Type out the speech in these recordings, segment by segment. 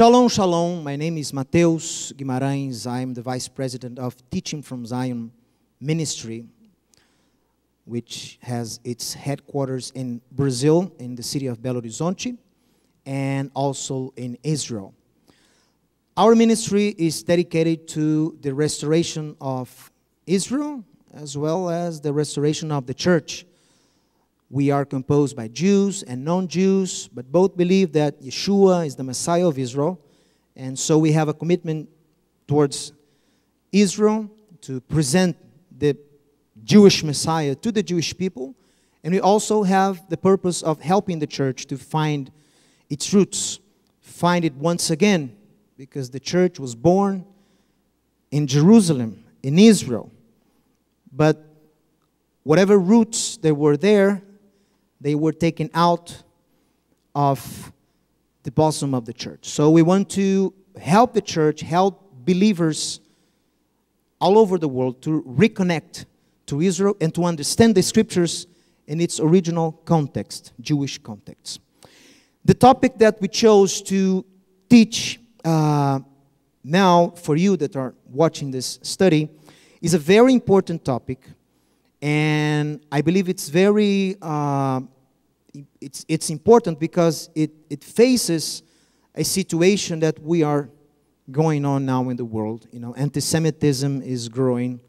Shalom, shalom. My name is Matheus Guimarães. I'm the Vice President of Teaching from Zion Ministry, which has its headquarters in Brazil, in the city of Belo Horizonte, and also in Israel. Our ministry is dedicated to the restoration of Israel as well as the restoration of the church. We are composed by Jews and non Jews, but both believe that Yeshua is the Messiah of Israel. And so we have a commitment towards Israel to present the Jewish Messiah to the Jewish people. And we also have the purpose of helping the church to find its roots, find it once again, because the church was born in Jerusalem, in Israel. But whatever roots there were there, they were taken out of the bosom of the church. So we want to help the church, help believers all over the world to reconnect to Israel and to understand the scriptures in its original context, Jewish context. The topic that we chose to teach uh, now for you that are watching this study is a very important topic and I believe it's very uh, it's, it's important because it, it faces a situation that we are going on now in the world. You know, anti-Semitism is growing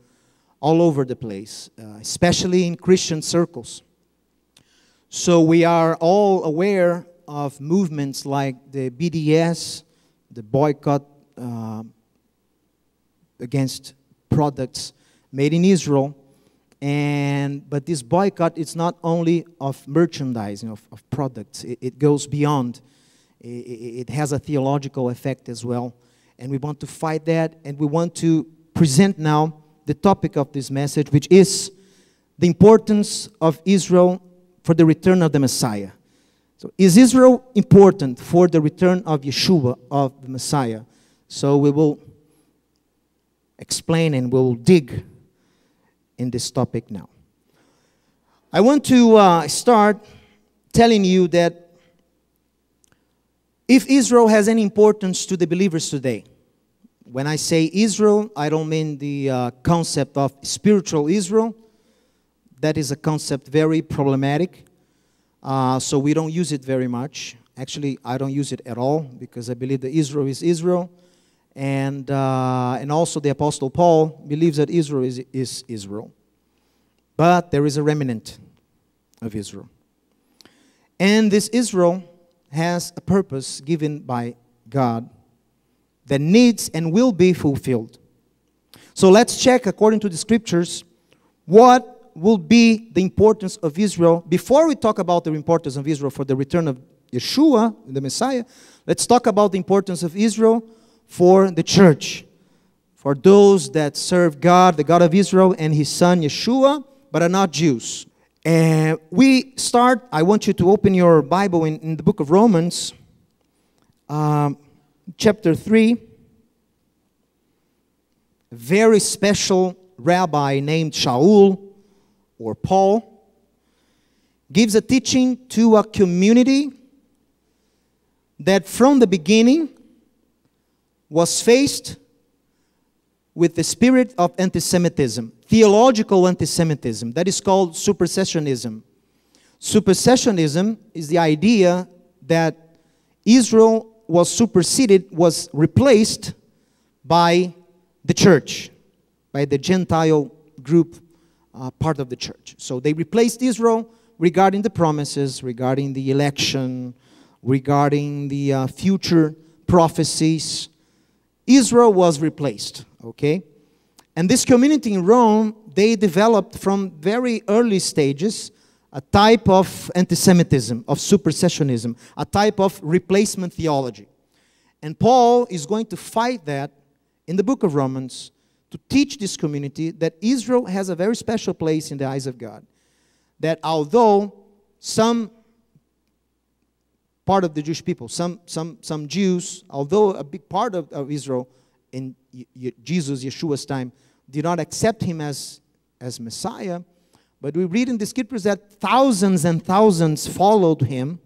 all over the place, uh, especially in Christian circles. So we are all aware of movements like the BDS, the boycott uh, against products made in Israel, and but this boycott is not only of merchandising of, of products. It, it, goes beyond. It, it, has a theological effect as well. And we want to fight that and we want to present now the topic of this message which is the importance of israel for the return of the messiah. So is israel important for the return of yeshua of the messiah? So we will explain and we'll dig in this topic now. I want to uh, start telling you that if Israel has any importance to the believers today, when I say Israel, I don't mean the uh, concept of spiritual Israel. That is a concept very problematic. Uh, so we don't use it very much. Actually, I don't use it at all because I believe that Israel is Israel. And, uh, and also, the Apostle Paul believes that Israel is, is Israel. But there is a remnant of Israel. And this Israel has a purpose given by God that needs and will be fulfilled. So let's check, according to the scriptures, what will be the importance of Israel. Before we talk about the importance of Israel for the return of Yeshua, the Messiah, let's talk about the importance of Israel for the church, for those that serve God, the God of Israel, and his son Yeshua, but are not Jews. And we start, I want you to open your Bible in, in the book of Romans, um, chapter 3. A very special rabbi named Shaul or Paul gives a teaching to a community that from the beginning was faced with the spirit of anti Semitism, theological anti Semitism. That is called supersessionism. Supersessionism is the idea that Israel was superseded, was replaced by the church, by the Gentile group uh, part of the church. So they replaced Israel regarding the promises, regarding the election, regarding the uh, future prophecies, Israel was replaced, okay? And this community in Rome, they developed from very early stages a type of anti Semitism, of supersessionism, a type of replacement theology. And Paul is going to fight that in the book of Romans to teach this community that Israel has a very special place in the eyes of God. That although some part of the Jewish people. Some, some, some Jews, although a big part of, of Israel in Jesus, Yeshua's time, did not accept him as, as Messiah. But we read in the scriptures that thousands and thousands followed him,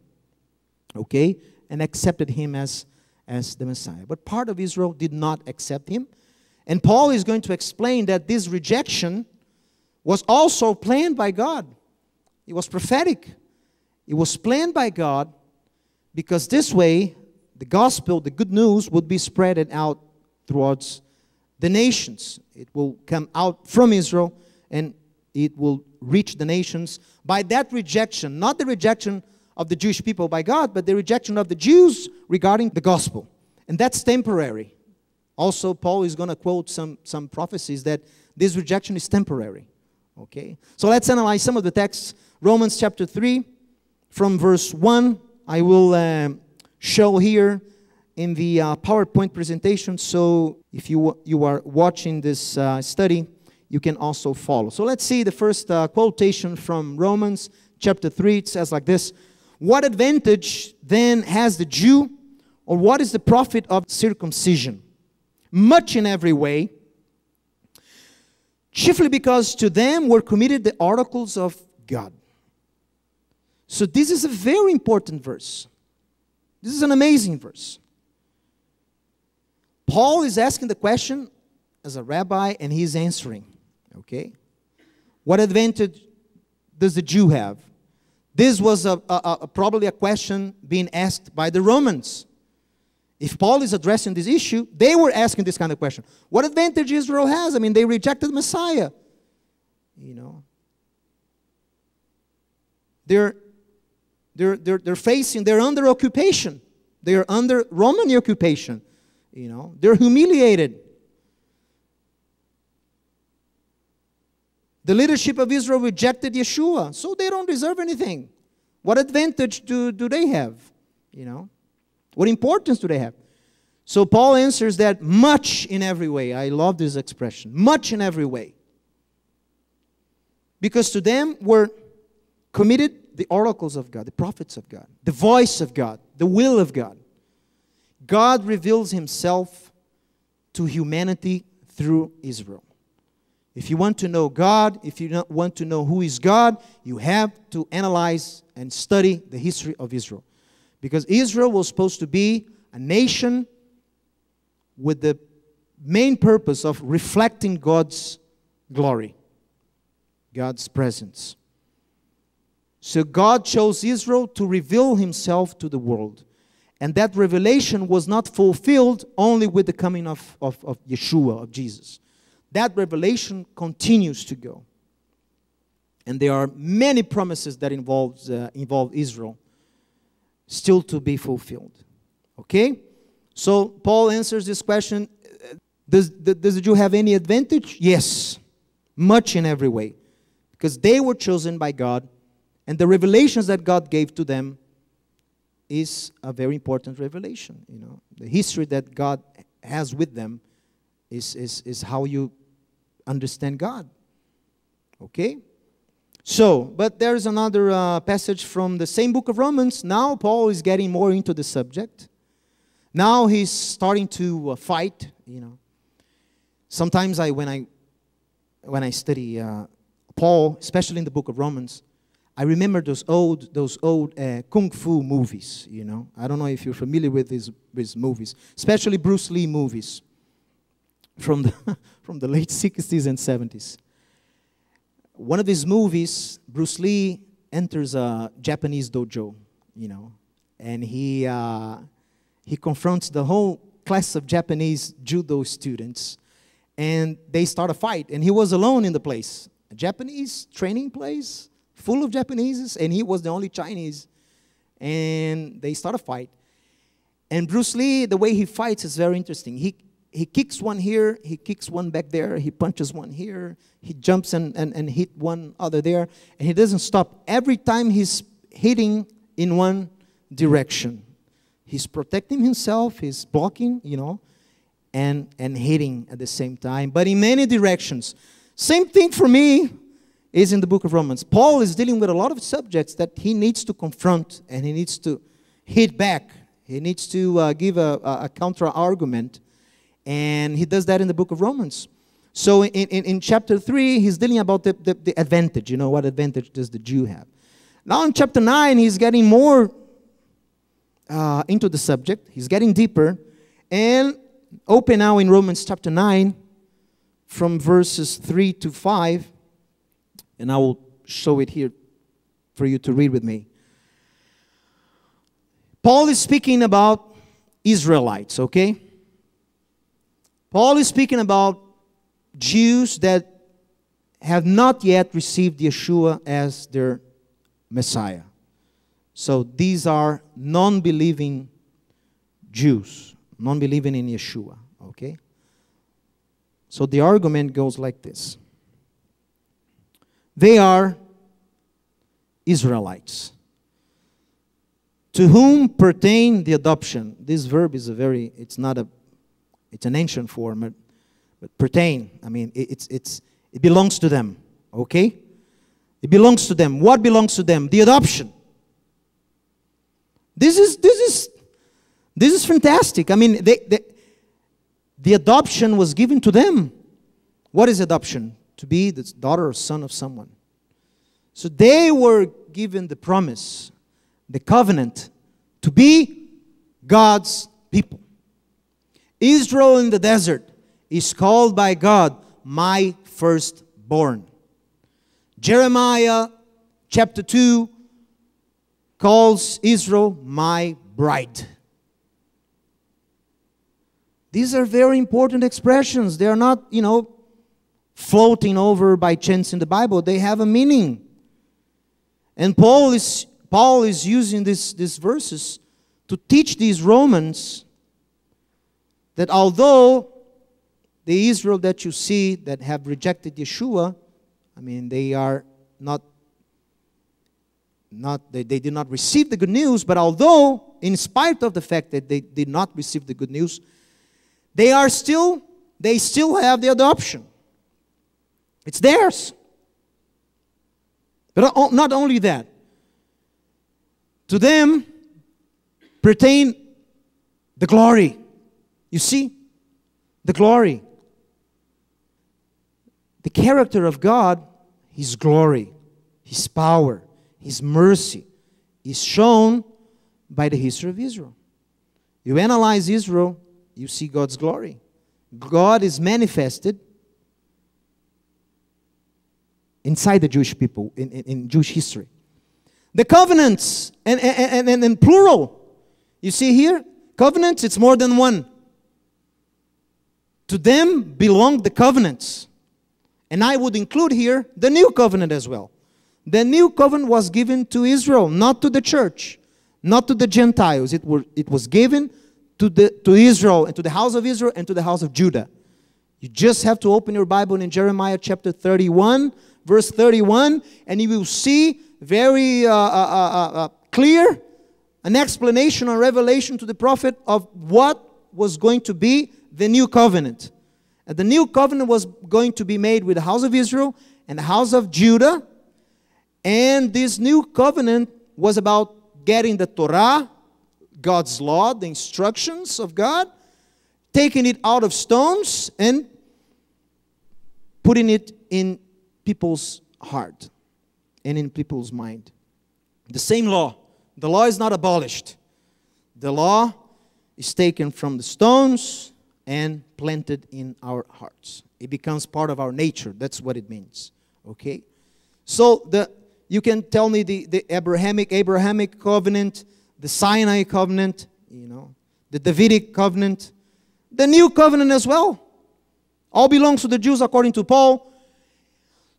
okay, and accepted him as, as the Messiah. But part of Israel did not accept him. And Paul is going to explain that this rejection was also planned by God. It was prophetic. It was planned by God because this way the gospel, the good news, would be spread out towards the nations. It will come out from Israel and it will reach the nations by that rejection, not the rejection of the Jewish people by God, but the rejection of the Jews regarding the gospel. And that's temporary. Also, Paul is going to quote some, some prophecies that this rejection is temporary. Okay? So let's analyze some of the texts. Romans chapter 3, from verse 1. I will um, show here in the uh, PowerPoint presentation. So if you, you are watching this uh, study, you can also follow. So let's see the first uh, quotation from Romans chapter 3. It says like this What advantage then has the Jew, or what is the profit of circumcision? Much in every way, chiefly because to them were committed the oracles of God. So this is a very important verse. This is an amazing verse. Paul is asking the question as a rabbi and he's answering. Okay? What advantage does the Jew have? This was a, a, a, probably a question being asked by the Romans. If Paul is addressing this issue, they were asking this kind of question. What advantage Israel has? I mean, they rejected Messiah. You know. They're, they're, they're, they're facing, they're under occupation. They are under Roman occupation. You know, they're humiliated. The leadership of Israel rejected Yeshua, so they don't deserve anything. What advantage do, do they have? You know, what importance do they have? So Paul answers that much in every way. I love this expression much in every way. Because to them were committed the oracles of God, the prophets of God, the voice of God, the will of God. God reveals himself to humanity through Israel. If you want to know God, if you want to know who is God, you have to analyze and study the history of Israel. Because Israel was supposed to be a nation with the main purpose of reflecting God's glory, God's presence. So God chose Israel to reveal himself to the world. And that revelation was not fulfilled only with the coming of, of, of Yeshua, of Jesus that revelation continues to go. And there are many promises that involves, uh, involve Israel still to be fulfilled. Okay? So Paul answers this question Does, does the Jew have any advantage? Yes, much in every way. Because they were chosen by God, and the revelations that God gave to them is a very important revelation. You know, the history that God has with them is, is, is how you understand God. Okay? So, but there's another uh, passage from the same book of Romans. Now, Paul is getting more into the subject. Now he's starting to uh, fight, you know. Sometimes I, when I, when I study uh, Paul, especially in the book of Romans, I remember those old, those old uh, kung fu movies, you know. I don't know if you're familiar with these, these movies, especially Bruce Lee movies from the, from the late 60s and 70s. One of his movies, Bruce Lee enters a Japanese dojo, you know, and he, uh, he confronts the whole class of Japanese judo students, and they start a fight, and he was alone in the place. A Japanese training place full of Japanese, and he was the only Chinese. And they start a fight. And Bruce Lee, the way he fights is very interesting. He, he kicks one here, he kicks one back there, he punches one here, he jumps and, and, and hit one other there, and he doesn't stop. Every time he's hitting in one direction. He's protecting himself, he's blocking, you know, and, and hitting at the same time, but in many directions. Same thing for me is in the book of Romans. Paul is dealing with a lot of subjects that he needs to confront and he needs to hit back. He needs to uh, give a, a counter argument and he does that in the book of Romans. So in, in, in chapter 3, he's dealing about the, the, the, advantage. You know, what advantage does the Jew have? Now in chapter 9, he's getting more uh, into the subject. He's getting deeper. And open now in Romans chapter 9 from verses 3 to 5. And I will show it here for you to read with me. Paul is speaking about Israelites, okay? Paul is speaking about Jews that have not yet received Yeshua as their Messiah. So these are non believing Jews, non believing in Yeshua, okay? So the argument goes like this They are Israelites. To whom pertain the adoption? This verb is a very, it's not a, it's an ancient form, but, but pertain, I mean, it, it's, it's, it belongs to them, okay? It belongs to them. What belongs to them? The adoption. This is, this is, this is fantastic. I mean, they, they, the adoption was given to them. What is adoption? To be the daughter or son of someone. So they were given the promise, the covenant, to be God's people. Israel in the desert is called by God my firstborn. Jeremiah chapter 2 calls Israel my bride. These are very important expressions. They are not, you know, floating over by chance in the Bible. They have a meaning. And Paul is, Paul is using this, these verses to teach these Romans that although the Israel that you see that have rejected Yeshua, I mean, they are not, not they, they did not receive the good news, but although, in spite of the fact that they did not receive the good news, they are still, they still have the adoption. It's theirs. But not only that, to them pertain the glory. You see? The glory. The character of God, His glory, His power, His mercy, is shown by the history of Israel. You analyze Israel, you see God's glory. God is manifested inside the Jewish people, in, in, in Jewish history. The covenants, and, and, and, and plural. You see here, covenants, it's more than one. To them belong the covenants. And I would include here the new covenant as well. The new covenant was given to Israel, not to the church, not to the Gentiles. It, were, it was given to, the, to Israel and to the house of Israel and to the house of Judah. You just have to open your Bible in Jeremiah chapter 31, verse 31, and you will see very uh, uh, uh, uh, clear an explanation or revelation to the prophet of what was going to be the new covenant. And the new covenant was going to be made with the house of Israel and the house of Judah. And this new covenant was about getting the Torah, God's law, the instructions of God, taking it out of stones and putting it in people's heart and in people's mind. The same law. The law is not abolished. The law is taken from the stones and planted in our hearts. It becomes part of our nature. That's what it means. Okay? So the you can tell me the, the Abrahamic Abrahamic covenant, the Sinai covenant, you know, the Davidic covenant, the new covenant as well. All belongs to the Jews according to Paul.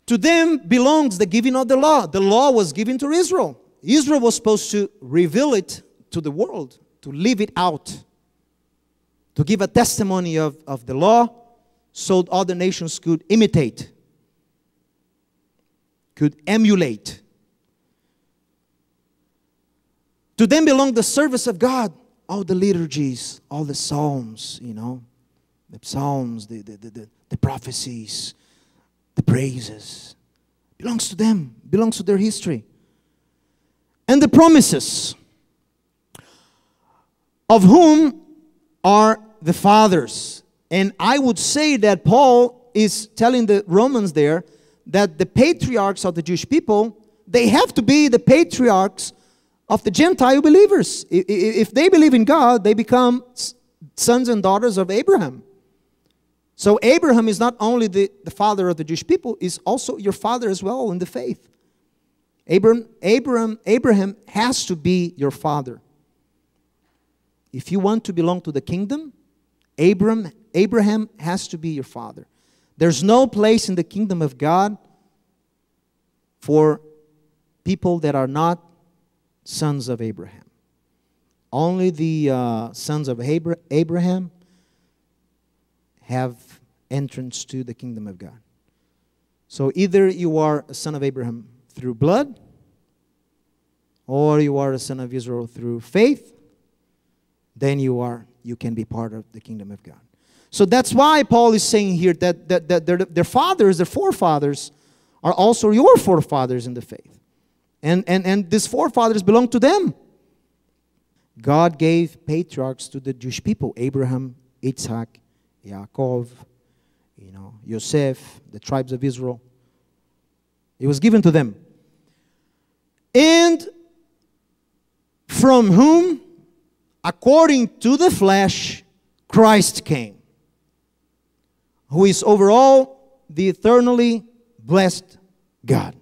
To them belongs the giving of the law. The law was given to Israel. Israel was supposed to reveal it to the world, to live it out, to give a testimony of, of the law so other nations could imitate, could emulate. To them belong the service of God, all the liturgies, all the psalms, you know, the psalms, the, the, the, the, the prophecies, the praises. Belongs to them, belongs to their history. And the promises, of whom are the fathers. And I would say that Paul is telling the Romans there that the patriarchs of the Jewish people, they have to be the patriarchs of the Gentile believers. If they believe in God, they become sons and daughters of Abraham. So Abraham is not only the, the father of the Jewish people, is also your father as well in the faith. Abraham, Abraham, Abraham has to be your father. If you want to belong to the kingdom, Abraham, Abraham has to be your father. There's no place in the kingdom of God for people that are not sons of Abraham. Only the uh, sons of Abraham have entrance to the kingdom of God. So either you are a son of Abraham through blood, or you are a son of Israel through faith, then you are you can be part of the kingdom of God. So that's why Paul is saying here that, that, that their, their fathers, their forefathers, are also your forefathers in the faith. And, and, and these forefathers belong to them. God gave patriarchs to the Jewish people Abraham, Isaac, Yaakov, you know, Joseph, the tribes of Israel. It was given to them. And from whom, according to the flesh, Christ came, who is over all the eternally blessed God.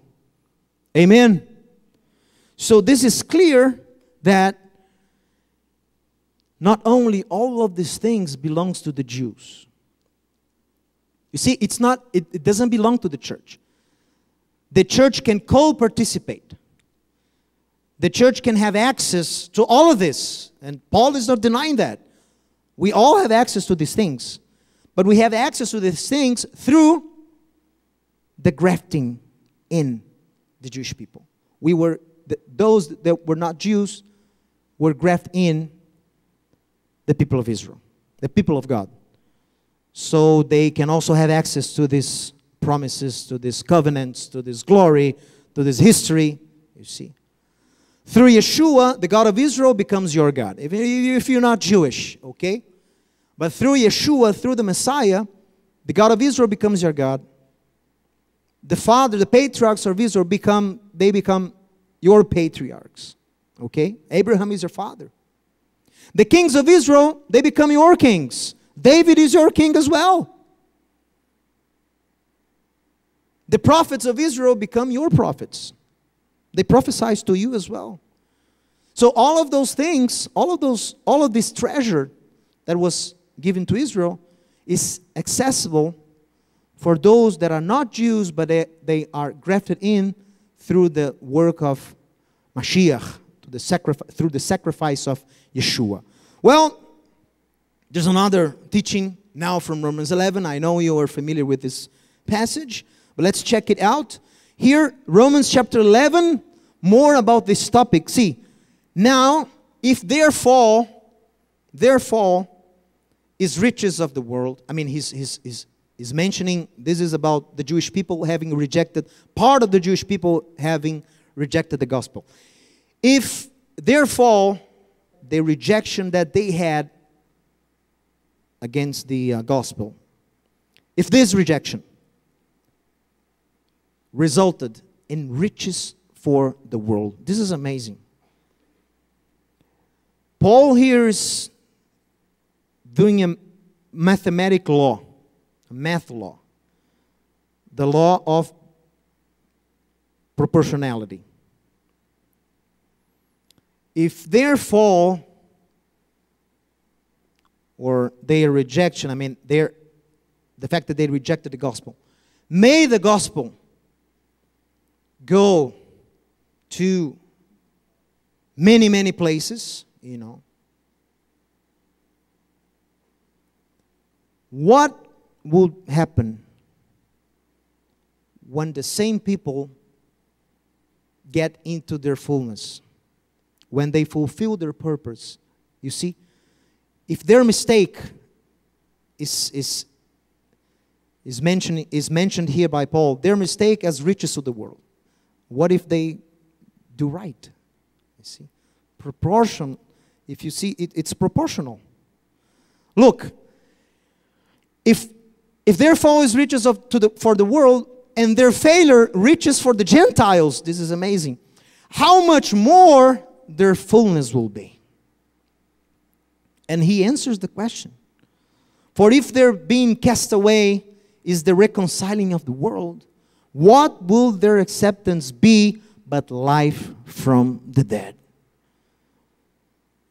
Amen. So this is clear that not only all of these things belongs to the Jews. You see, it's not, it, it doesn't belong to the church. The church can co-participate. The church can have access to all of this. And Paul is not denying that. We all have access to these things. But we have access to these things through the grafting in the Jewish people. We were, those that were not Jews were grafted in the people of Israel, the people of God. So they can also have access to these promises, to these covenants, to this glory, to this history, you see. Through Yeshua, the God of Israel becomes your God. If, if you're not Jewish, okay? But through Yeshua, through the Messiah, the God of Israel becomes your God. The father, the patriarchs of Israel become, they become your patriarchs. Okay? Abraham is your father. The kings of Israel, they become your kings. David is your king as well. The prophets of Israel become your prophets. They prophesy to you as well. So all of those things, all of those, all of this treasure that was given to Israel is accessible for those that are not Jews, but they, they are grafted in through the work of Mashiach, the sacrifice, through the sacrifice of Yeshua. Well, there's another teaching now from Romans 11. I know you are familiar with this passage, but let's check it out. Here, Romans chapter 11, more about this topic. See, now, if therefore, therefore, is riches of the world, I mean, he's, he's, he's, he's mentioning this is about the Jewish people having rejected, part of the Jewish people having rejected the gospel. If therefore the rejection that they had against the uh, gospel, if this rejection resulted in riches for the world, this is amazing. Paul here is doing a mathematical law, a math law, the law of proportionality. If fall or their rejection, I mean, their, the fact that they rejected the gospel, may the gospel go to many, many places, you know. What would happen when the same people get into their fullness? when they fulfill their purpose. You see, if their mistake is, is, is, mentioned, is mentioned here by Paul, their mistake as riches of the world, what if they do right? You see, proportion, if you see, it, it's proportional. Look, if, if their fall is riches of, to the, for the world and their failure riches for the Gentiles, this is amazing. How much more their fullness will be? And he answers the question. For if their being cast away is the reconciling of the world, what will their acceptance be but life from the dead?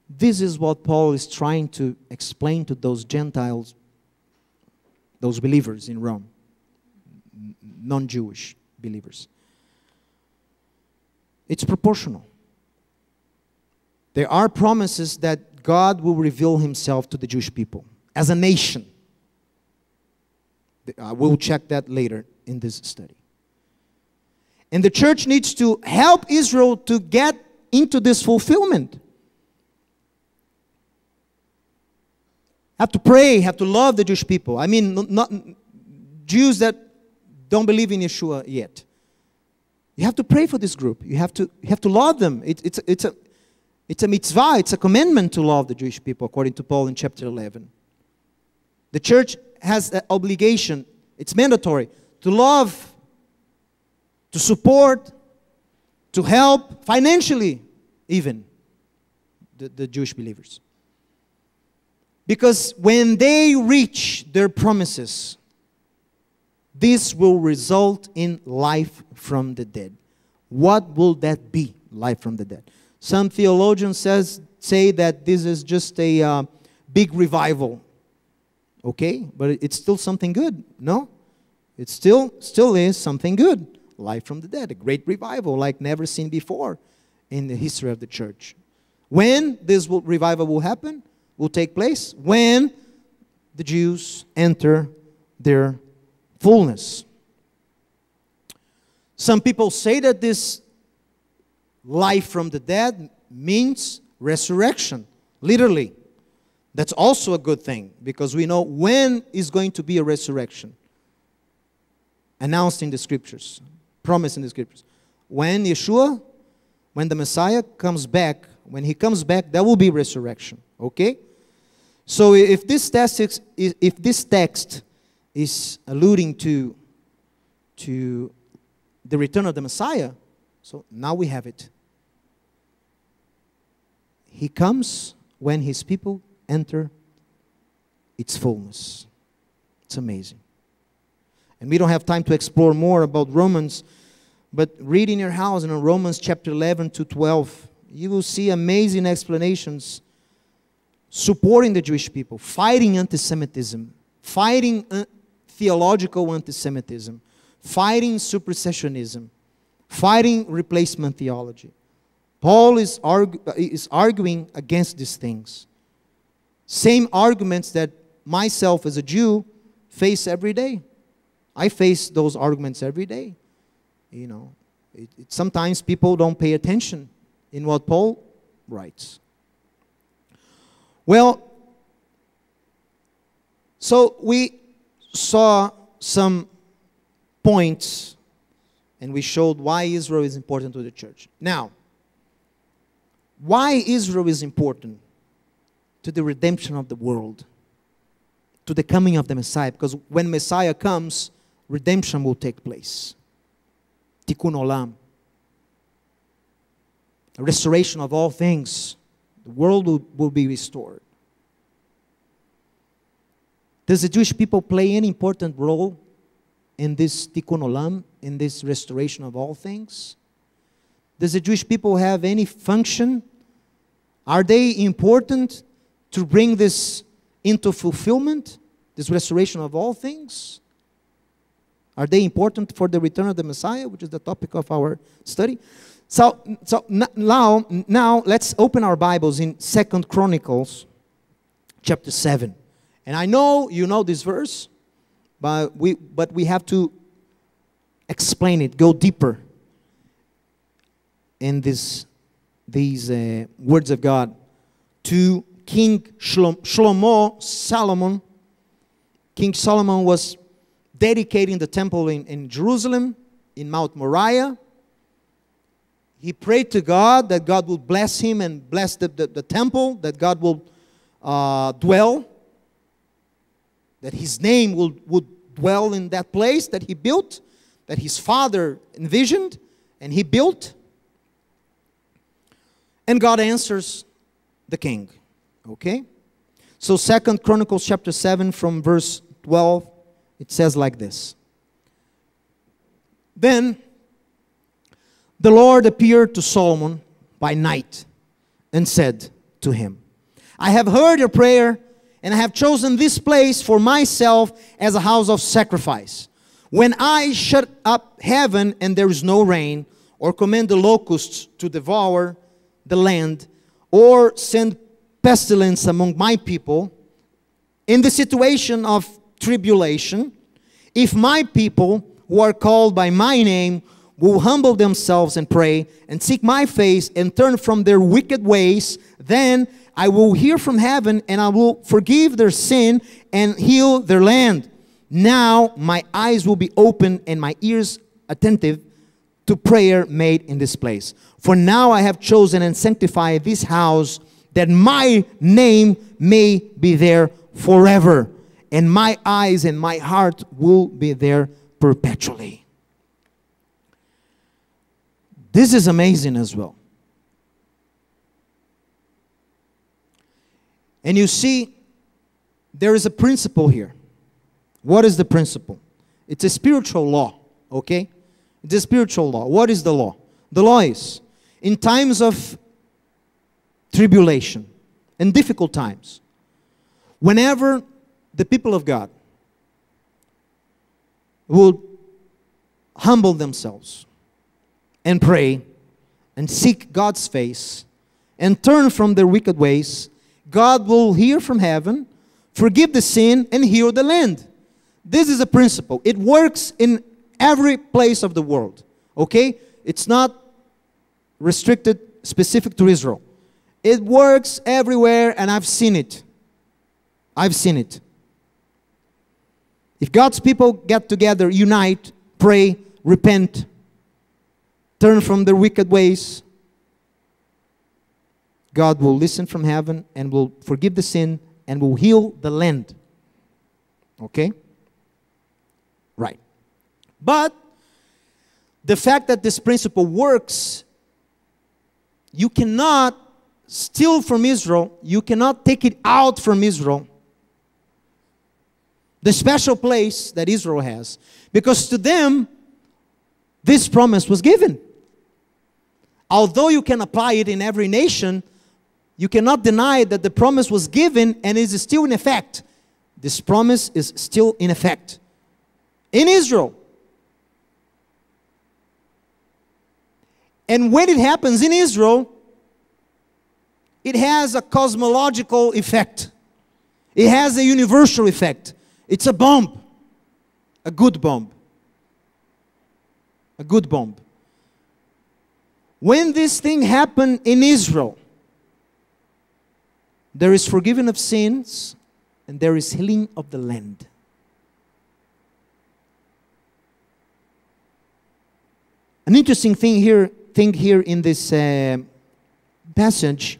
This is what Paul is trying to explain to those Gentiles, those believers in Rome, non Jewish believers. It's proportional. There are promises that God will reveal himself to the Jewish people as a nation. I uh, will check that later in this study. And the church needs to help Israel to get into this fulfillment. Have to pray, have to love the Jewish people. I mean, not Jews that don't believe in Yeshua yet. You have to pray for this group. You have to, you have to love them. It, it's, it's, a, it's a mitzvah, it's a commandment to love the Jewish people, according to Paul in chapter 11. The church has an obligation, it's mandatory, to love, to support, to help financially, even the, the Jewish believers. Because when they reach their promises, this will result in life from the dead. What will that be, life from the dead? Some theologians says, say that this is just a uh, big revival. Okay, but it's still something good, no? It still, still is something good. Life from the dead, a great revival like never seen before in the history of the church. When this will, revival will happen, will take place? When the Jews enter their fullness. Some people say that this life from the dead means resurrection, literally. That's also a good thing because we know when is going to be a resurrection. Announced in the scriptures, promised in the scriptures. When Yeshua, when the Messiah comes back, when he comes back, there will be resurrection. Okay? So if this text is, if this text is alluding to, to the return of the Messiah, so now we have it. He comes when his people enter its fullness. It's amazing. And we don't have time to explore more about Romans, but read in your house in Romans chapter 11 to 12. You will see amazing explanations supporting the Jewish people, fighting anti Semitism, fighting uh, theological anti Semitism, fighting supersessionism, fighting replacement theology. Paul is, is arguing against these things. Same arguments that myself as a Jew face every day. I face those arguments every day. You know, it, it, sometimes people don't pay attention in what Paul writes. Well, so we saw some points and we showed why Israel is important to the church. Now, why Israel is important to the redemption of the world, to the coming of the Messiah? Because when Messiah comes, redemption will take place. Tikkun olam. A restoration of all things the world will, will be restored. Does the Jewish people play any important role in this tikkun olam, in this restoration of all things? Does the Jewish people have any function? Are they important to bring this into fulfillment, this restoration of all things? Are they important for the return of the Messiah, which is the topic of our study? So, so now, now let's open our Bibles in Second Chronicles chapter 7. And I know you know this verse, but we, but we have to explain it, go deeper in this, these uh, words of God. To King Shlomo, Solomon, King Solomon was dedicating the temple in, in Jerusalem, in Mount Moriah he prayed to God that God would bless him and bless the, the, the temple, that God will uh, dwell, that his name will, would dwell in that place that he built, that his father envisioned and he built. And God answers the king. Okay? So Second Chronicles chapter 7 from verse 12 it says like this. Then the Lord appeared to Solomon by night and said to him, I have heard your prayer and I have chosen this place for myself as a house of sacrifice. When I shut up heaven and there is no rain, or command the locusts to devour the land, or send pestilence among my people, in the situation of tribulation, if my people who are called by my name will humble themselves and pray and seek my face and turn from their wicked ways, then I will hear from heaven and I will forgive their sin and heal their land. Now my eyes will be open and my ears attentive to prayer made in this place. For now I have chosen and sanctified this house that my name may be there forever, and my eyes and my heart will be there perpetually. This is amazing as well. And you see, there is a principle here. What is the principle? It's a spiritual law, okay? It's a spiritual law. What is the law? The law is in times of tribulation and difficult times, whenever the people of God will humble themselves and pray and seek God's face and turn from their wicked ways, God will hear from heaven, forgive the sin, and heal the land. This is a principle. It works in every place of the world. Okay? It's not restricted specific to Israel. It works everywhere, and I've seen it. I've seen it. If God's people get together, unite, pray, repent, turn from their wicked ways, God will listen from heaven and will forgive the sin and will heal the land. Okay? Right. But the fact that this principle works, you cannot steal from Israel, you cannot take it out from Israel. The special place that Israel has. Because to them, this promise was given. Although you can apply it in every nation, you cannot deny that the promise was given and is still in effect. This promise is still in effect in Israel. And when it happens in Israel, it has a cosmological effect. It has a universal effect. It's a bomb, a good bomb. A good bomb. When this thing happened in Israel, there is forgiveness of sins and there is healing of the land. An interesting thing here, thing here in this uh, passage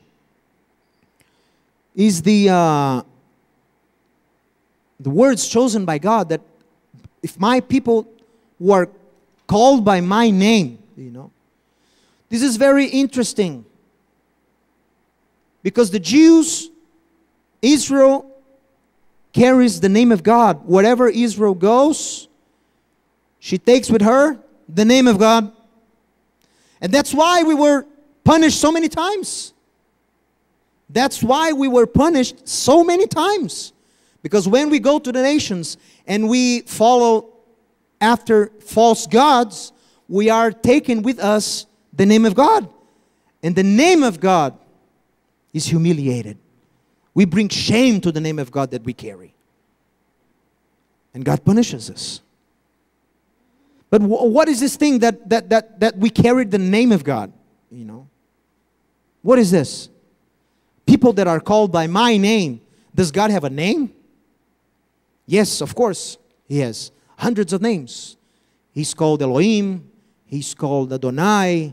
is the uh, the words chosen by God that if my people were called by my name, you know, this is very interesting because the Jews, Israel carries the name of God. Wherever Israel goes, she takes with her the name of God. And that's why we were punished so many times. That's why we were punished so many times. Because when we go to the nations and we follow after false gods, we are taking with us the name of God. And the name of God is humiliated. We bring shame to the name of God that we carry. And God punishes us. But what is this thing that, that, that, that we carried the name of God? You know? What is this? People that are called by my name. Does God have a name? Yes, of course, He has hundreds of names. He's called Elohim, He's called Adonai,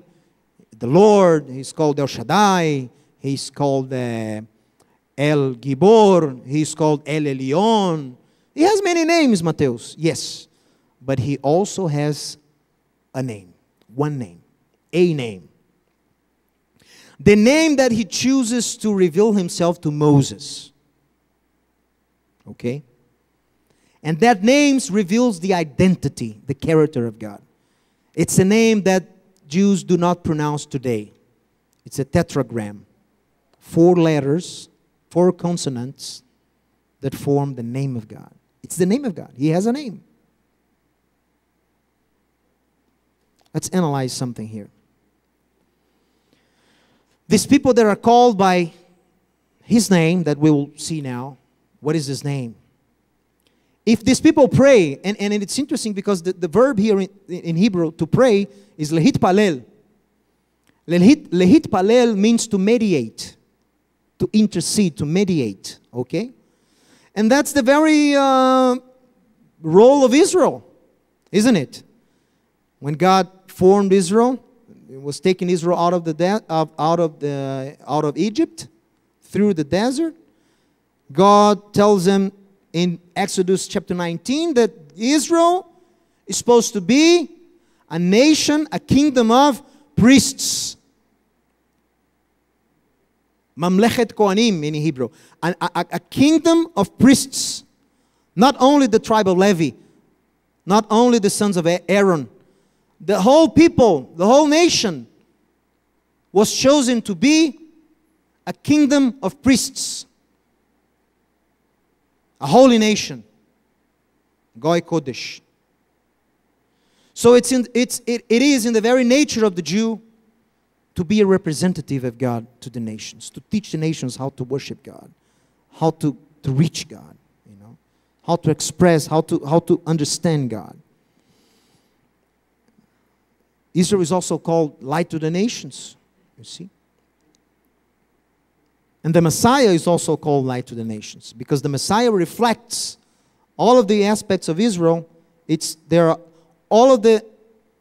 the Lord, He's called El Shaddai, He's called uh, El Gibor. He's called El Elyon. He has many names, Matheus. Yes. But he also has a name, one name, a name. the name that he chooses to reveal himself to Moses. Okay? And that name reveals the identity, the character of God. It's a name that Jews do not pronounce today. It's a tetragram. Four letters, four consonants that form the name of God. It's the name of God. He has a name. Let's analyze something here. These people that are called by his name, that we will see now, what is his name? If these people pray, and, and it's interesting because the, the verb here in, in Hebrew to pray is lehit palel. Lehit, lehit palel means to mediate, to intercede, to mediate, okay? And that's the very uh, role of Israel, isn't it? When God formed Israel, was taking Israel out of the out of the out of Egypt through the desert. God tells them in Exodus chapter 19 that Israel is supposed to be a nation, a kingdom of priests. Mamlechet Kohanim in Hebrew. A, a, a, kingdom of priests. Not only the tribe of Levi, not only the sons of Aaron, the whole people, the whole nation was chosen to be a kingdom of priests, a holy nation, Goy Kodesh. So it's in, it's, it, it is in the very nature of the Jew to be a representative of God to the nations, to teach the nations how to worship God, how to, to reach God, you know, how to express, how to, how to understand God. Israel is also called light to the nations, you see. And the Messiah is also called light to the nations because the Messiah reflects all of the aspects of Israel. It's there are all of the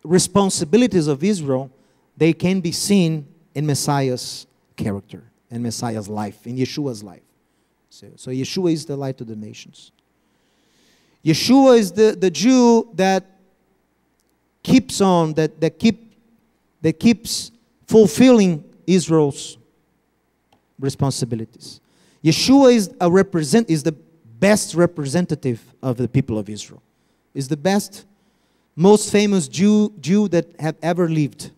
responsibilities of Israel, they can be seen in Messiah's character and Messiah's life, in Yeshua's life. So, so Yeshua is the light to the nations. Yeshua is the, the Jew that keeps on, that, that, keep, that keeps fulfilling Israel's responsibilities. Yeshua is, a represent, is the best representative of the people of Israel, is the best, most famous Jew, Jew that have ever lived.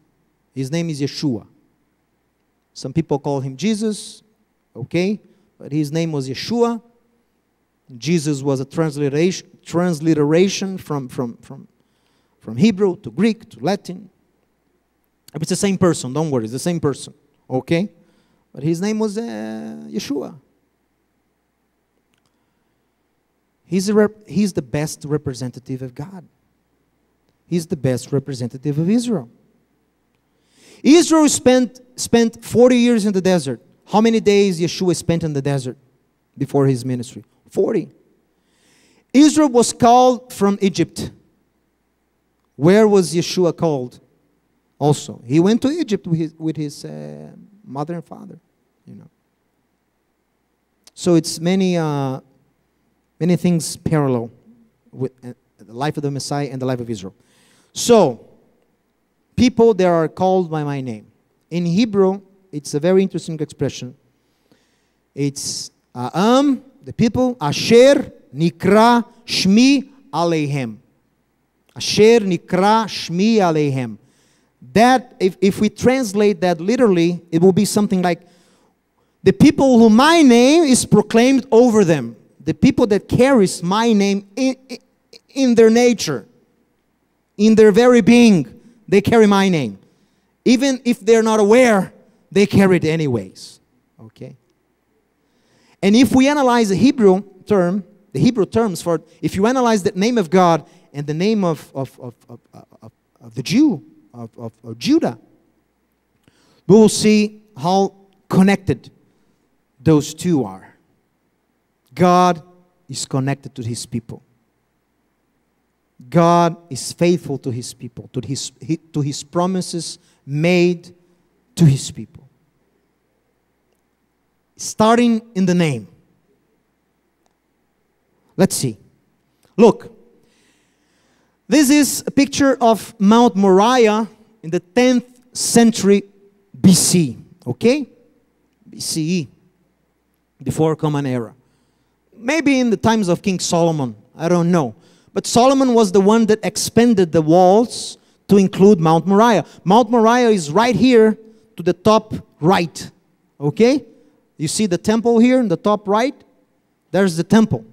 His name is Yeshua. Some people call him Jesus, okay, but his name was Yeshua. Jesus was a transliteration, transliteration from, from, from from Hebrew to Greek to Latin. It's the same person, don't worry, it's the same person, okay? But his name was uh, Yeshua. He's, he's the best representative of God. He's the best representative of Israel. Israel spent, spent 40 years in the desert. How many days Yeshua spent in the desert before his ministry? 40. Israel was called from Egypt. Where was Yeshua called? Also, he went to Egypt with his, with his uh, mother and father. You know. So it's many, uh, many things parallel with uh, the life of the Messiah and the life of Israel. So, people that are called by my name. In Hebrew, it's a very interesting expression. It's Am, the people, Asher Nikra Shmi Alehem. Asher nikra shmi alehem. That, if, if we translate that literally, it will be something like the people whom my name is proclaimed over them. The people that carries my name in, in their nature, in their very being, they carry my name. Even if they're not aware, they carry it anyways. Okay? And if we analyze the Hebrew term, the Hebrew terms for, if you analyze the name of God and the name of, of, of, of, of, of the Jew, of, of, of Judah, we will see how connected those two are. God is connected to his people. God is faithful to his people, to his, to his promises made to his people. Starting in the name. Let's see. Look, this is a picture of Mount Moriah in the 10th century BC. Okay? BCE, before Common Era. Maybe in the times of King Solomon, I don't know. But Solomon was the one that expanded the walls to include Mount Moriah. Mount Moriah is right here to the top right. Okay? You see the temple here in the top right? There's the temple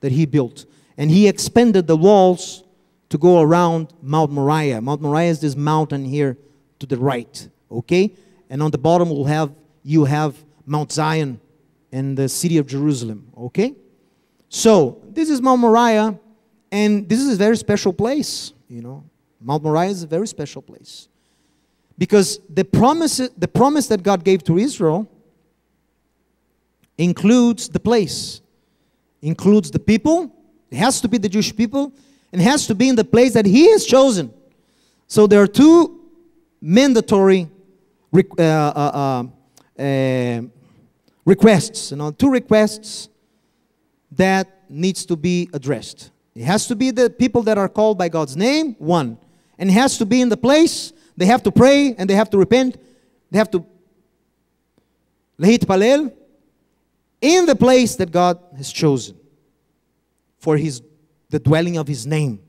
that he built. And he expanded the walls to go around Mount Moriah. Mount Moriah is this mountain here to the right. Okay? And on the bottom we'll have you have Mount Zion and the city of Jerusalem. Okay? So this is Mount Moriah, and this is a very special place, you know. Mount Moriah is a very special place. Because the promise, the promise that God gave to Israel includes the place, includes the people. It has to be the Jewish people, and has to be in the place that He has chosen. So there are two mandatory uh, uh, uh, uh, requests, you know, two requests that needs to be addressed. It has to be the people that are called by God's name, one. And it has to be in the place. They have to pray and they have to repent. They have to lehit palel in the place that God has chosen for his the dwelling of his name.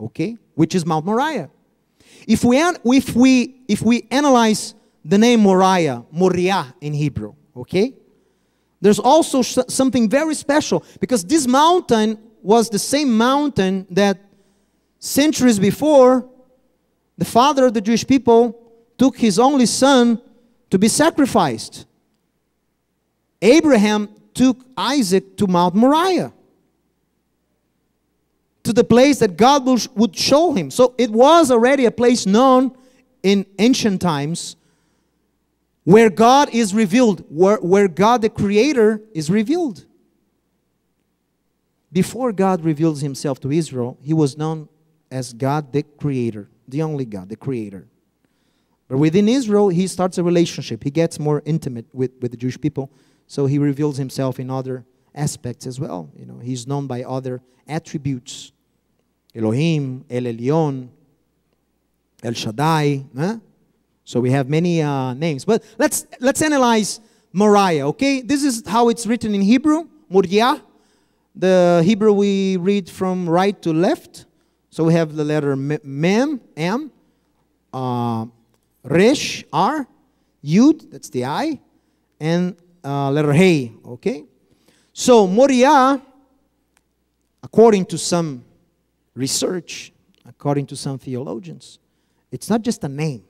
Okay? Which is Mount Moriah. If we if we if we analyze the name Moriah, Moriah in Hebrew, okay? There's also something very special because this mountain was the same mountain that centuries before the father of the Jewish people took his only son to be sacrificed. Abraham took Isaac to Mount Moriah, to the place that God would show him. So it was already a place known in ancient times where God is revealed, where, where God the Creator is revealed. Before God reveals himself to Israel, he was known as God the Creator, the only God, the Creator. But within Israel, he starts a relationship. He gets more intimate with, with the Jewish people, so he reveals himself in other aspects as well. You know, he's known by other attributes. Elohim, El Elyon, El Shaddai. Huh? So we have many uh, names. But let's, let's analyze Moriah, okay? This is how it's written in Hebrew, Moriah. The Hebrew we read from right to left. So we have the letter Mem, M, uh, Resh, R, Yud, that's the I, and uh, letter Hey, okay? So Moriah, according to some research, according to some theologians, it's not just a name.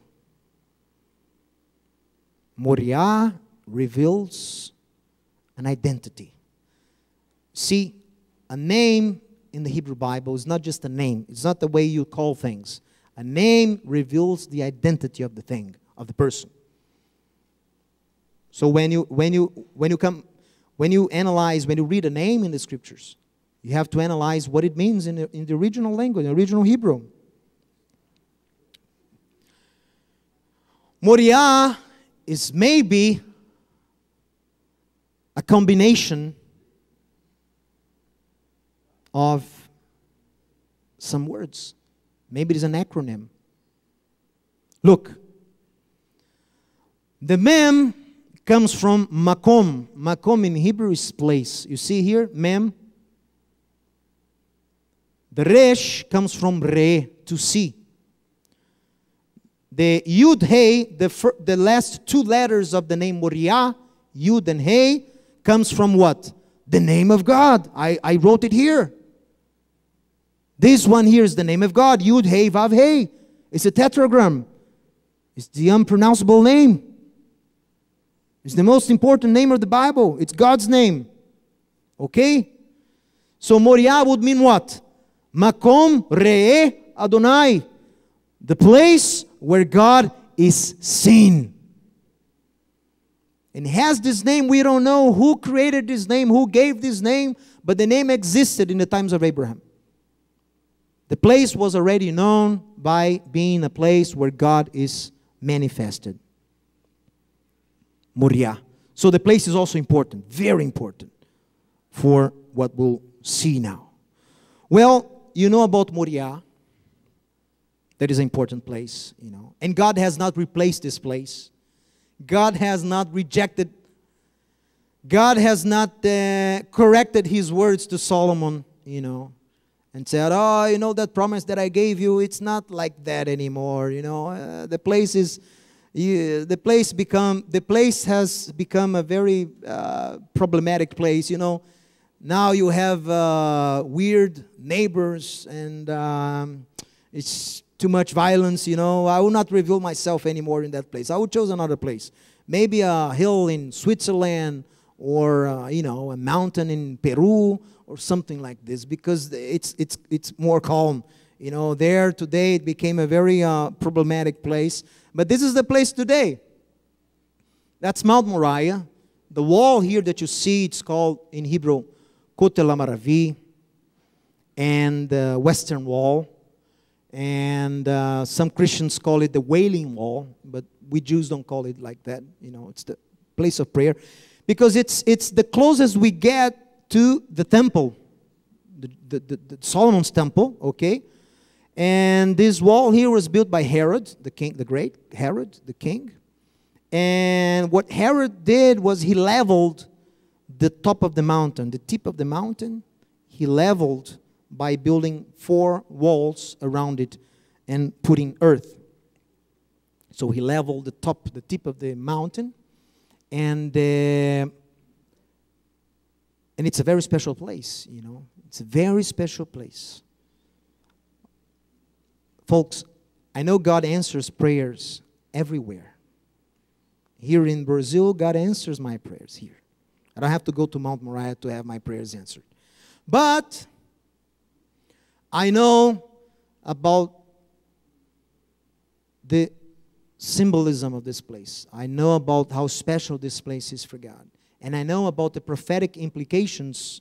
Moriah reveals an identity. See, a name in the Hebrew Bible is not just a name, it's not the way you call things. A name reveals the identity of the thing, of the person. So when you when you when you come when you analyze, when you read a name in the scriptures, you have to analyze what it means in the, in the original language, the original Hebrew. Moriah is maybe a combination of some words. Maybe it is an acronym. Look, the mem comes from makom. Makom in Hebrew is place. You see here, mem. The resh comes from re, to see. The Yud Hey, the, the last two letters of the name Moriah, Yud and Hey, comes from what? The name of God. I, I wrote it here. This one here is the name of God, Yud Hey Vav Hey. It's a tetragram. It's the unpronounceable name. It's the most important name of the Bible. It's God's name. Okay? So Moriah would mean what? Makom Re'e Adonai. The place where God is seen. And has this name, we don't know who created this name, who gave this name, but the name existed in the times of Abraham. The place was already known by being a place where God is manifested. Moriah. So the place is also important, very important for what we'll see now. Well, you know about Moriah. That is an important place, you know. And God has not replaced this place. God has not rejected, God has not uh, corrected his words to Solomon, you know, and said, Oh, you know, that promise that I gave you, it's not like that anymore, you know. Uh, the place is. You, the place become the place has become a very uh, problematic place you know now you have uh, weird neighbors and um, it's too much violence, you know. I will not reveal myself anymore in that place. I would choose another place. Maybe a hill in Switzerland or, uh, you know, a mountain in Peru or something like this because it's, it's, it's more calm. You know, there today it became a very uh, problematic place. But this is the place today. That's Mount Moriah. The wall here that you see, it's called in Hebrew Kotel Maravi and the Western Wall. And uh, some Christians call it the Wailing Wall, but we Jews don't call it like that. You know, it's the place of prayer because it's, it's the closest we get to the temple, the, the, the, the Solomon's temple, okay? And this wall here was built by Herod, the king, the great Herod, the king. And what Herod did was he leveled the top of the mountain, the tip of the mountain, he leveled by building four walls around it and putting earth. So he leveled the top, the tip of the mountain, and uh, and it's a very special place, you know. It's a very special place. Folks, I know God answers prayers everywhere. Here in Brazil, God answers my prayers here. I don't have to go to Mount Moriah to have my prayers answered. But I know about the symbolism of this place. I know about how special this place is for God. And I know about the prophetic implications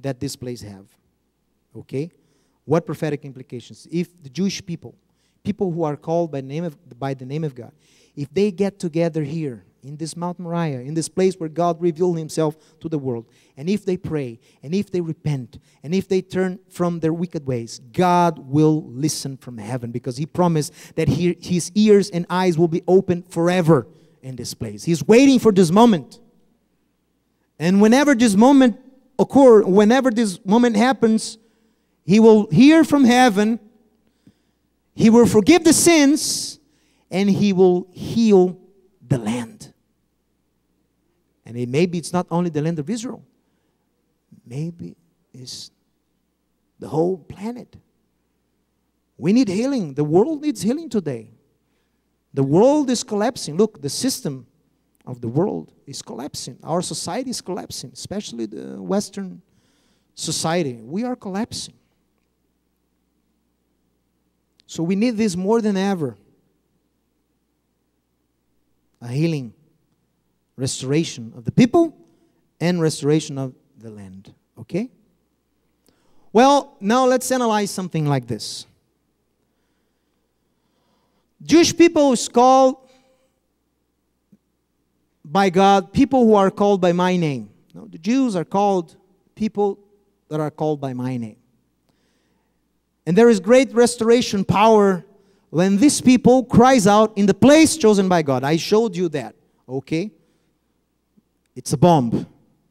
that this place have. Okay? What prophetic implications? If the Jewish people, people who are called by, name of, by the name of God, if they get together here in this Mount Moriah, in this place where God revealed himself to the world. And if they pray, and if they repent, and if they turn from their wicked ways, God will listen from heaven because he promised that he, his ears and eyes will be open forever in this place. He's waiting for this moment. And whenever this moment occur, whenever this moment happens, he will hear from heaven, he will forgive the sins, and he will heal the land. And it, maybe it's not only the land of Israel, maybe it's the whole planet. We need healing. The world needs healing today. The world is collapsing. Look, the system of the world is collapsing. Our society is collapsing, especially the Western society. We are collapsing. So we need this more than ever a healing restoration of the people and restoration of the land. Okay? Well, now let's analyze something like this. Jewish people is called by God people who are called by my name. No, the Jews are called people that are called by my name. And there is great restoration power when this people cries out in the place chosen by God. I showed you that. Okay? It's a bomb,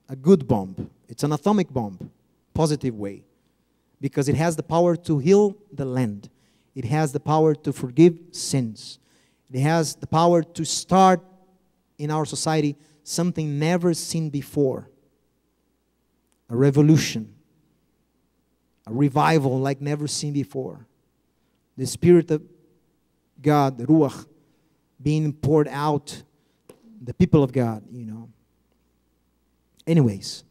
a good bomb. It's an atomic bomb, positive way, because it has the power to heal the land. It has the power to forgive sins. It has the power to start in our society something never seen before a revolution, a revival like never seen before. The Spirit of God, the Ruach, being poured out, the people of God, you know. Anyways,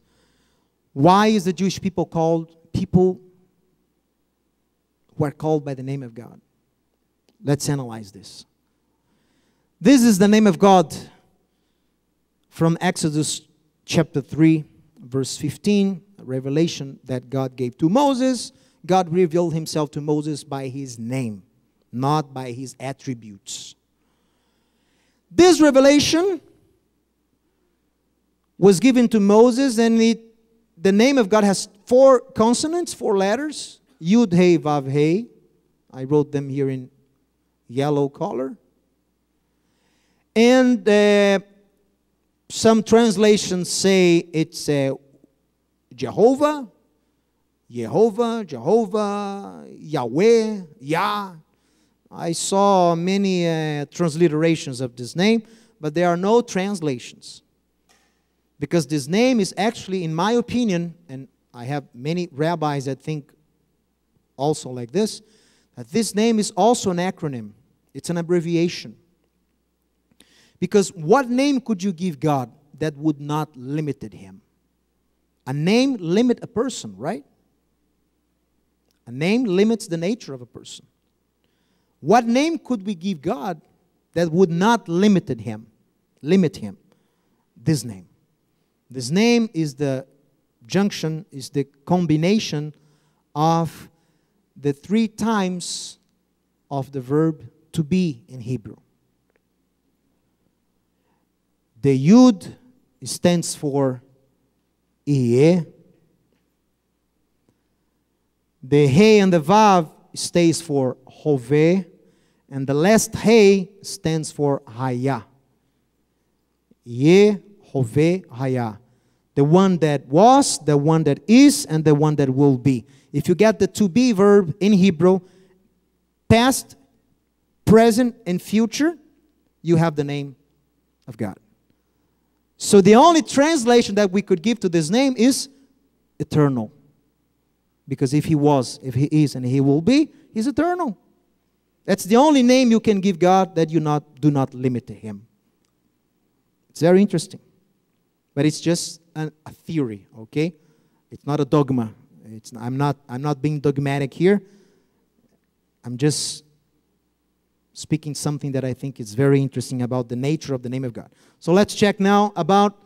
why is the Jewish people called people who are called by the name of God? Let's analyze this. This is the name of God from Exodus chapter 3, verse 15, revelation that God gave to Moses. God revealed himself to Moses by his name, not by his attributes. This revelation was given to Moses, and it, the name of God has four consonants, four letters Yud, He, Vav, He. I wrote them here in yellow color. And uh, some translations say it's uh, Jehovah, Jehovah, Jehovah, Yahweh, Yah. I saw many uh, transliterations of this name, but there are no translations. Because this name is actually, in my opinion, and I have many rabbis that think also like this, that this name is also an acronym, it's an abbreviation. Because what name could you give God that would not limit him? A name limit a person, right? A name limits the nature of a person. What name could we give God that would not limit him? Limit him. This name. This name is the junction, is the combination of the three times of the verb to be in Hebrew. The Yud stands for Iye. The He and the Vav stays for Hove. And the last He stands for Haya. Ye, Hove, Haya. The one that was, the one that is, and the one that will be. If you get the to be verb in Hebrew, past, present, and future, you have the name of God. So the only translation that we could give to this name is eternal. Because if he was, if he is, and he will be, he's eternal. That's the only name you can give God that you not, do not limit to him. It's very interesting. But it's just an, a theory, okay? It's not a dogma. It's, I'm, not, I'm not being dogmatic here. I'm just speaking something that I think is very interesting about the nature of the name of God. So let's check now about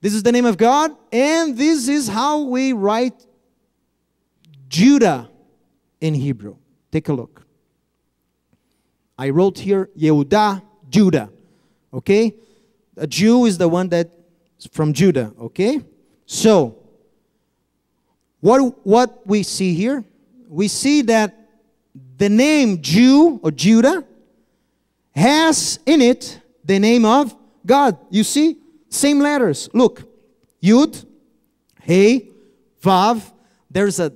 this is the name of God, and this is how we write Judah in Hebrew. Take a look. I wrote here Yehudah, Judah. Okay? A Jew is the one that from Judah. Okay? So, what, what we see here? We see that the name Jew or Judah has in it the name of God. You see? Same letters. Look. Yud, Hey, Vav. There's a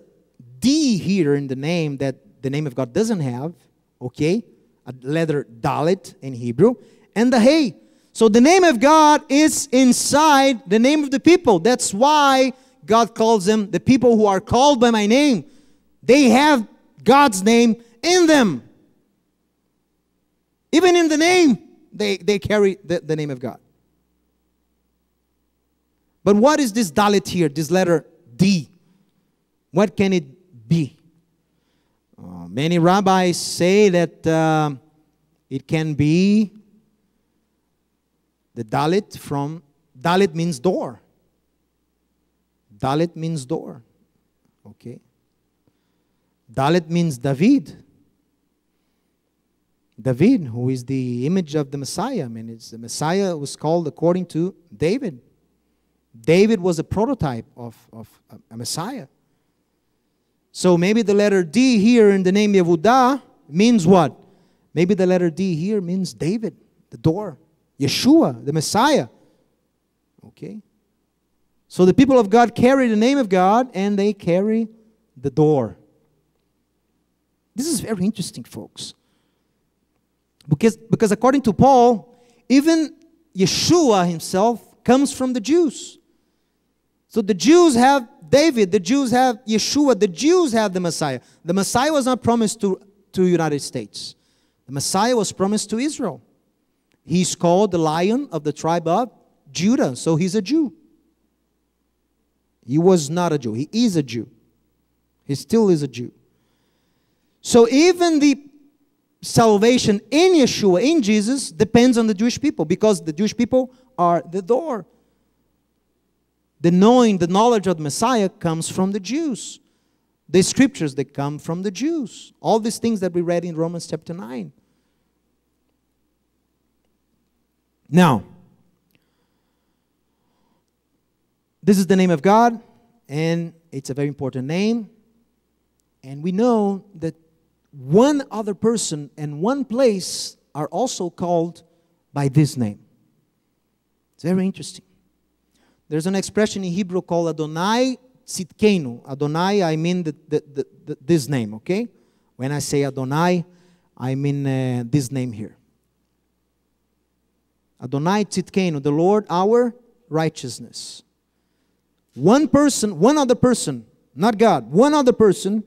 D here in the name that the name of God doesn't have. Okay? A letter Dalet in Hebrew. And the Hey. So the name of God is inside the name of the people. That's why God calls them the people who are called by my name. They have God's name in them. Even in the name, they, they carry the, the name of God. But what is this Dalet here, this letter D? What can it be? Uh, many rabbis say that uh, it can be the Dalet from, Dalet means door. Dalet means door. Okay. Dalet means David. David, who is the image of the Messiah. I mean, it's, the Messiah was called according to David. David was a prototype of, of a, Messiah. So maybe the letter D here in the name Yehudah means what? Maybe the letter D here means David, the door. Yeshua, the Messiah. Okay? So the people of God carry the name of God and they carry the door. This is very interesting, folks. Because, because according to Paul, even Yeshua himself comes from the Jews. So the Jews have David, the Jews have Yeshua, the Jews have the Messiah. The Messiah was not promised to, to United States. The Messiah was promised to Israel. He's called the lion of the tribe of Judah, so he's a Jew. He was not a Jew. He is a Jew. He still is a Jew. So even the salvation in Yeshua, in Jesus, depends on the Jewish people because the Jewish people are the door. The knowing, the knowledge of the Messiah comes from the Jews. The scriptures that come from the Jews. All these things that we read in Romans chapter 9. Now, this is the name of God, and it's a very important name. And we know that one other person and one place are also called by this name. It's very interesting. There's an expression in Hebrew called Adonai Tzidkenu. Adonai, I mean the, the, the, this name, okay? When I say Adonai, I mean uh, this name here. Adonai Tzidkenu, the Lord our righteousness. One person, one other person, not God, one other person,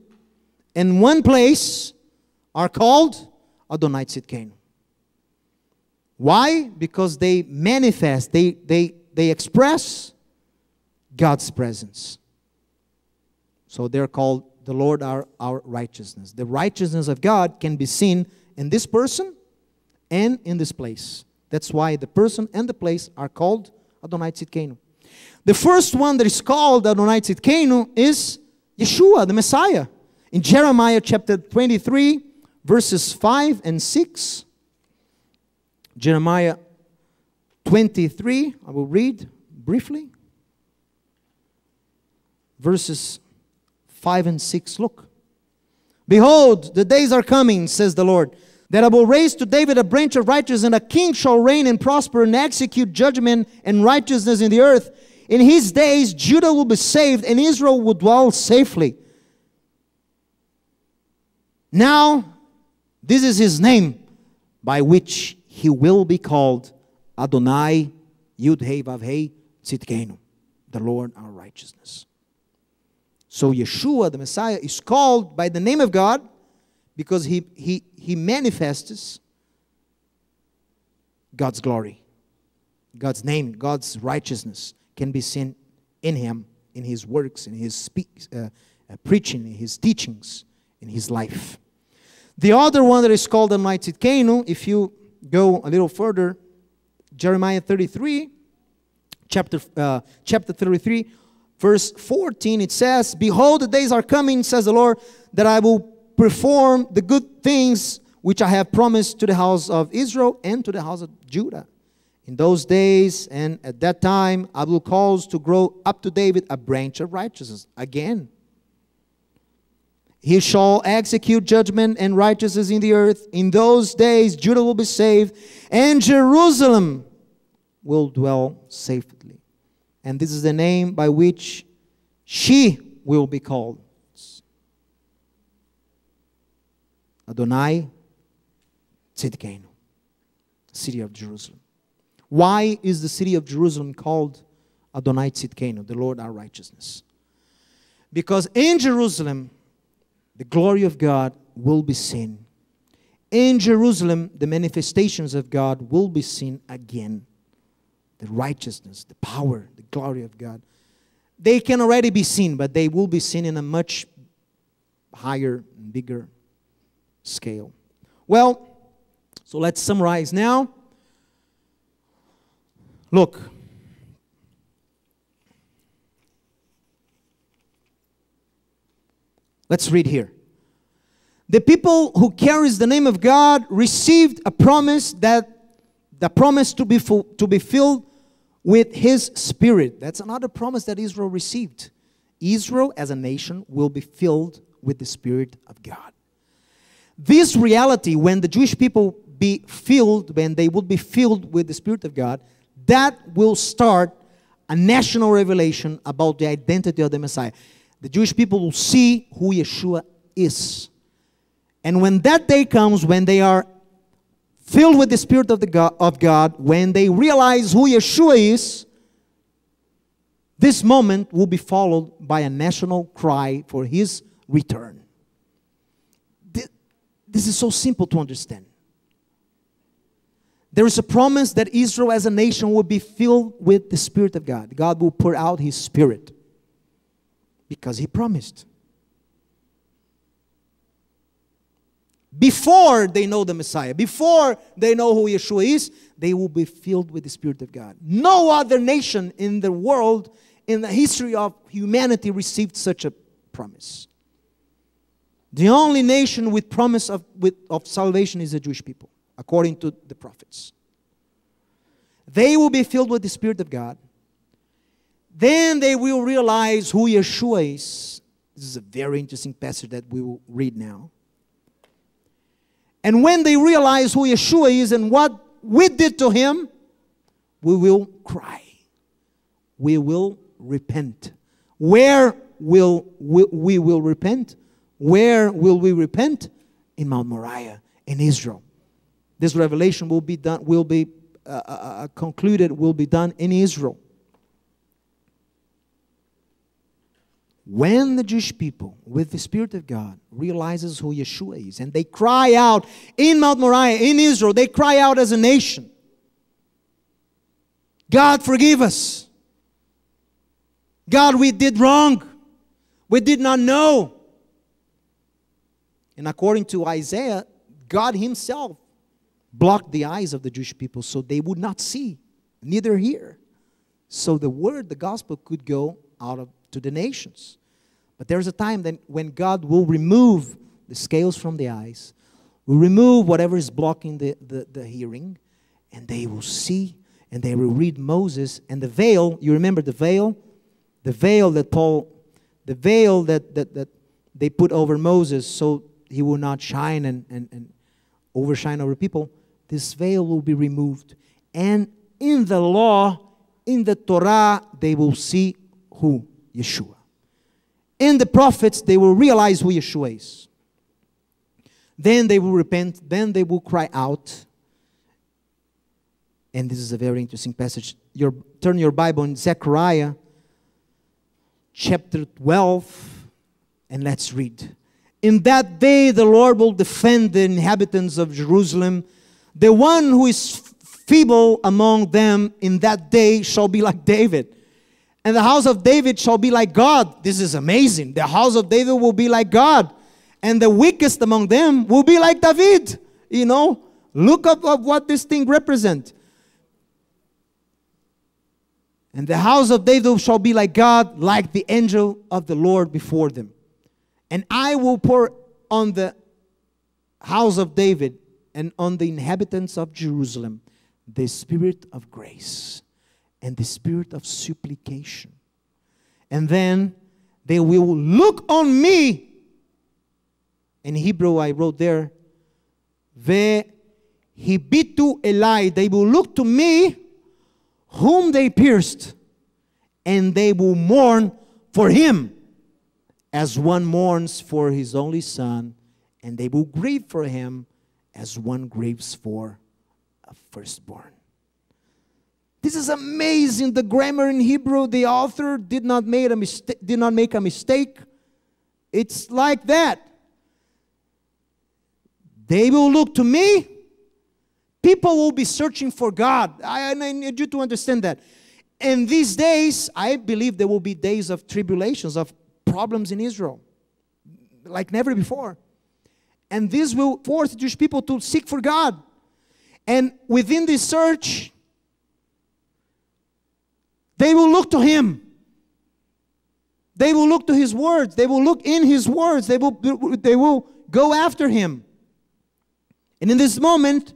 in one place are called Adonai Tzidkenu. Why? Because they manifest, they, they, they express God's presence. So they're called the Lord our, our righteousness. The righteousness of God can be seen in this person and in this place. That's why the person and the place are called Adonai Tzidkenu. The first one that is called Adonai Tzidkenu is Yeshua, the Messiah. In Jeremiah chapter 23, verses 5 and 6, Jeremiah 23, I will read briefly. Verses 5 and 6. Look. Behold, the days are coming, says the Lord, that I will raise to David a branch of righteousness, and a king shall reign and prosper and execute judgment and righteousness in the earth. In his days, Judah will be saved, and Israel will dwell safely. Now, this is his name by which he will be called Adonai Yud-Heh Vav-Heh Tzidkenu, the Lord our righteousness. So Yeshua, the Messiah, is called by the name of God because he, he, he manifests God's glory. God's name, God's righteousness can be seen in him, in his works, in his uh, uh, preaching, in his teachings, in his life. The other one that is called Adonai Tzidkenu, if you go a little further, Jeremiah 33, chapter, uh, chapter 33, verse 14, it says, Behold, the days are coming, says the Lord, that I will perform the good things which I have promised to the house of Israel and to the house of Judah. In those days and at that time, I will cause to grow up to David a branch of righteousness. Again, he shall execute judgment and righteousness in the earth. In those days, Judah will be saved, and Jerusalem will dwell safely. And this is the name by which she will be called Adonai Tzidkenu, city of Jerusalem. Why is the city of Jerusalem called Adonai Tzidkenu, the Lord our righteousness? Because in Jerusalem, the glory of God will be seen. In Jerusalem, the manifestations of God will be seen again. The righteousness, the power, the glory of God. They can already be seen, but they will be seen in a much higher, bigger scale. Well, so let's summarize now. Look, Let's read here. The people who carries the name of God received a promise that the promise to be full, to be filled with his spirit. That's another promise that Israel received. Israel as a nation will be filled with the spirit of God. This reality when the Jewish people be filled when they would be filled with the spirit of God, that will start a national revelation about the identity of the Messiah the Jewish people will see who Yeshua is. And when that day comes, when they are filled with the Spirit of, the God, of God, when they realize who Yeshua is, this moment will be followed by a national cry for his return. This is so simple to understand. There is a promise that Israel as a nation will be filled with the Spirit of God. God will pour out his Spirit. Because he promised. Before they know the Messiah, before they know who Yeshua is, they will be filled with the Spirit of God. No other nation in the world, in the history of humanity, received such a promise. The only nation with promise of, with, of salvation is the Jewish people, according to the prophets. They will be filled with the Spirit of God. Then they will realize who Yeshua is. This is a very interesting passage that we will read now. And when they realize who Yeshua is and what we did to him, we will cry. We will repent. Where will we, we will repent? Where will we repent? In Mount Moriah, in Israel. This revelation will be done, will be uh, uh, uh concluded, will be done in Israel. when the Jewish people, with the Spirit of God, realizes who Yeshua is, and they cry out in Mount Moriah, in Israel, they cry out as a nation, God, forgive us. God, we did wrong. We did not know. And according to Isaiah, God Himself blocked the eyes of the Jewish people so they would not see, neither hear. So the word, the gospel, could go out of to the nations. But there's a time then when God will remove the scales from the eyes, will remove whatever is blocking the, the, the hearing, and they will see and they will read Moses and the veil. You remember the veil? The veil that Paul, the veil that, that, that they put over Moses so he will not shine and, and, and overshine over people. This veil will be removed. And in the law, in the Torah, they will see who? Yeshua. In the prophets, they will realize who Yeshua is. Then they will repent, then they will cry out. And this is a very interesting passage. Your, turn your Bible in Zechariah chapter 12, and let's read. In that day, the Lord will defend the inhabitants of Jerusalem. The one who is feeble among them in that day shall be like David and the house of David shall be like God. This is amazing. The house of David will be like God. And the weakest among them will be like David. You know, look up, what this thing represents. And the house of David shall be like God, like the angel of the Lord before them. And I will pour on the house of David and on the inhabitants of Jerusalem the spirit of grace and the spirit of supplication. And then they will look on me. In Hebrew, I wrote there, Ve hibitu elai. They will look to me, whom they pierced, and they will mourn for him, as one mourns for his only son, and they will grieve for him, as one grieves for a firstborn. This is amazing. The grammar in Hebrew, the author did not make a mistake, did not make a mistake. It's like that. They will look to me. People will be searching for God. I, I need you to understand that. In these days, I believe there will be days of tribulations, of problems in Israel, like never before. And this will force Jewish people to seek for God. And within this search, they will look to Him. They will look to His words. They will look in His words. They will, they will go after Him. And in this moment,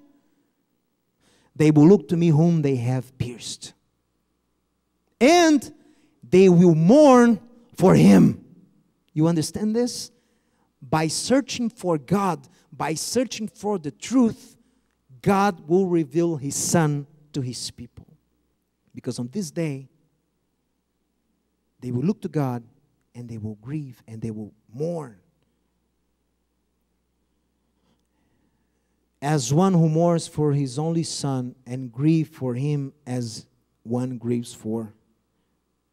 they will look to me whom they have pierced. And they will mourn for Him. You understand this? By searching for God, by searching for the truth, God will reveal His Son to His people. Because on this day, they will look to God and they will grieve and they will mourn. As one who mourns for his only son and grieve for him as one grieves for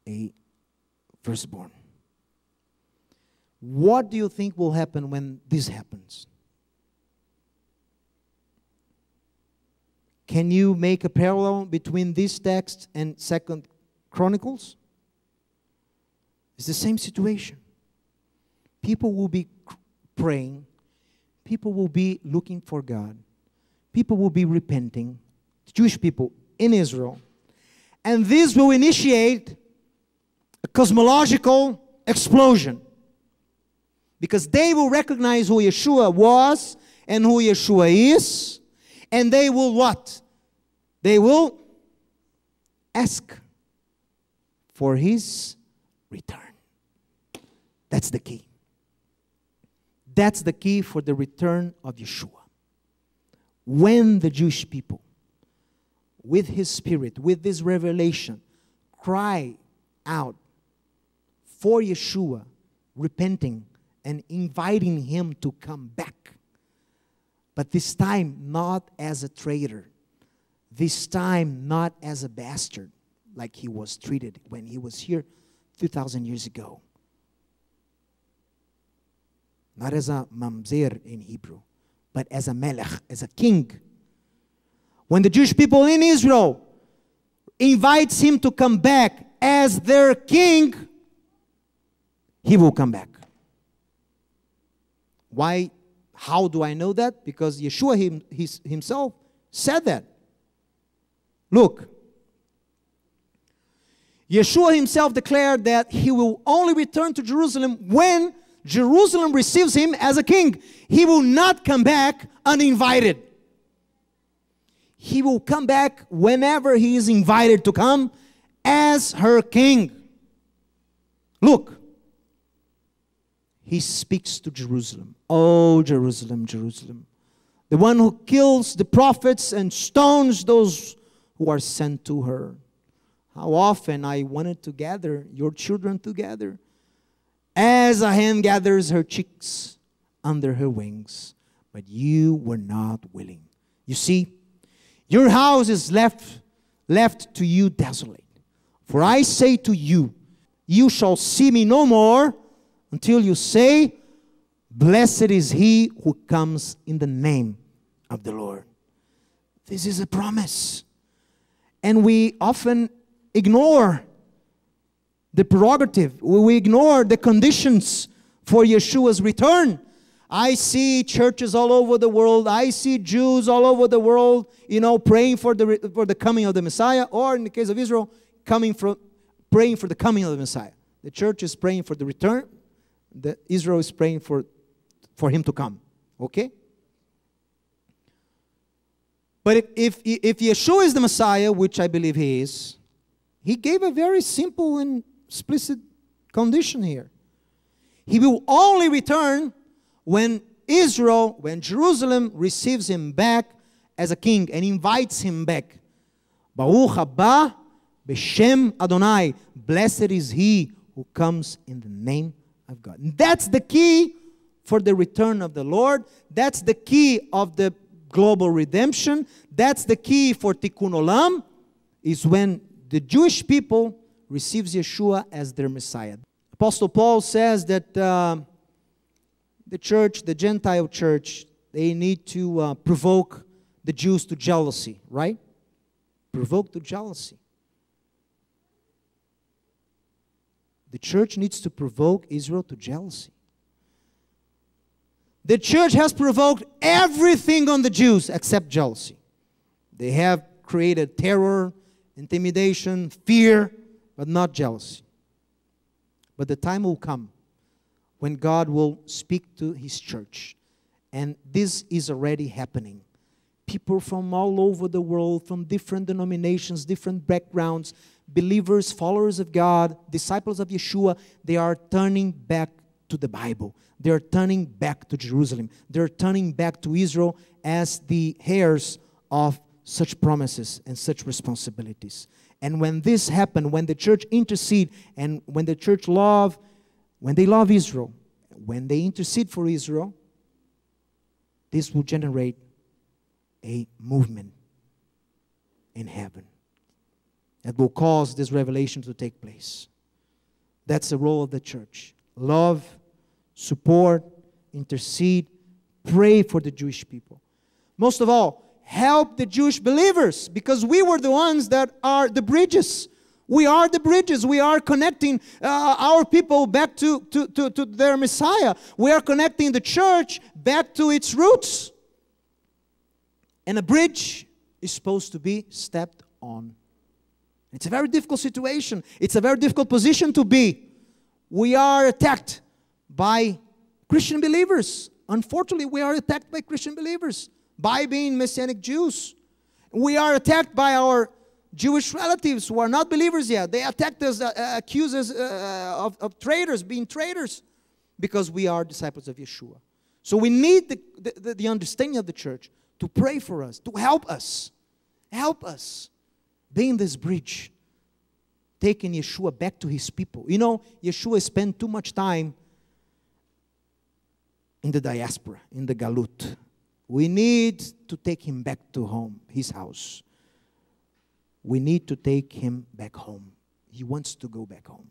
a firstborn. What do you think will happen when this happens? Can you make a parallel between this text and Second Chronicles? It's the same situation. People will be praying, people will be looking for God, people will be repenting, Jewish people in Israel. And this will initiate a cosmological explosion. Because they will recognize who Yeshua was and who Yeshua is and they will what? They will ask for his return. That's the key. That's the key for the return of Yeshua. When the Jewish people with his spirit, with this revelation, cry out for Yeshua, repenting and inviting him to come back. But this time, not as a traitor, this time, not as a bastard like he was treated when he was here 2,000 years ago. Not as a mamzer in Hebrew, but as a melech, as a king. When the Jewish people in Israel invites him to come back as their king, he will come back. Why? How do I know that? Because Yeshua him, his, himself said that. Look, Yeshua himself declared that he will only return to Jerusalem when Jerusalem receives him as a king. He will not come back uninvited. He will come back whenever he is invited to come as her king. Look, he speaks to Jerusalem. Oh, Jerusalem, Jerusalem. The one who kills the prophets and stones those who are sent to her. How often I wanted to gather your children together as a hen gathers her chicks under her wings, but you were not willing. You see, your house is left left to you desolate. For I say to you, you shall see me no more until you say, Blessed is he who comes in the name of the Lord. This is a promise. And we often ignore the prerogative, we ignore the conditions for Yeshua's return. I see churches all over the world. I see Jews all over the world, you know, praying for the, for the coming of the Messiah, or in the case of Israel, coming from, praying for the coming of the Messiah. The church is praying for the return. The Israel is praying for, for him to come. Okay? But if, if, if Yeshua is the Messiah, which I believe he is, he gave a very simple and explicit condition here. He will only return when Israel, when Jerusalem receives him back as a king and invites him back. Baruch haba b'shem Adonai. Blessed is he who comes in the name of God. And that's the key for the return of the Lord. That's the key of the global redemption. That's the key for Tikkun Olam, is when the Jewish people receives Yeshua as their Messiah. Apostle Paul says that uh, the church, the Gentile church, they need to uh, provoke the Jews to jealousy, right? Provoke to jealousy. The church needs to provoke Israel to jealousy. The church has provoked everything on the Jews except jealousy. They have created terror, intimidation, fear, but not jealousy. But the time will come when God will speak to his church. And this is already happening. People from all over the world, from different denominations, different backgrounds, believers, followers of God, disciples of Yeshua, they are turning back to the Bible. They're turning back to Jerusalem. They're turning back to Israel as the heirs of such promises and such responsibilities. And when this happened, when the church intercede and when the church love, when they love Israel, when they intercede for Israel, this will generate a movement in heaven that will cause this revelation to take place. That's the role of the church. Love, support, intercede, pray for the Jewish people. Most of all, help the Jewish believers because we were the ones that are the bridges. We are the bridges. We are connecting uh, our people back to, to, to, to their Messiah. We are connecting the church back to its roots. And a bridge is supposed to be stepped on. It's a very difficult situation. It's a very difficult position to be. We are attacked by Christian believers. Unfortunately, we are attacked by Christian believers by being Messianic Jews. We are attacked by our Jewish relatives who are not believers yet. They attack us, uh, uh, accuse us uh, of, of traitors, being traitors, because we are disciples of Yeshua. So we need the, the, the understanding of the church to pray for us, to help us. Help us. being this bridge, taking Yeshua back to his people. You know, Yeshua spent too much time in the diaspora, in the galut. We need to take him back to home, his house. We need to take him back home. He wants to go back home.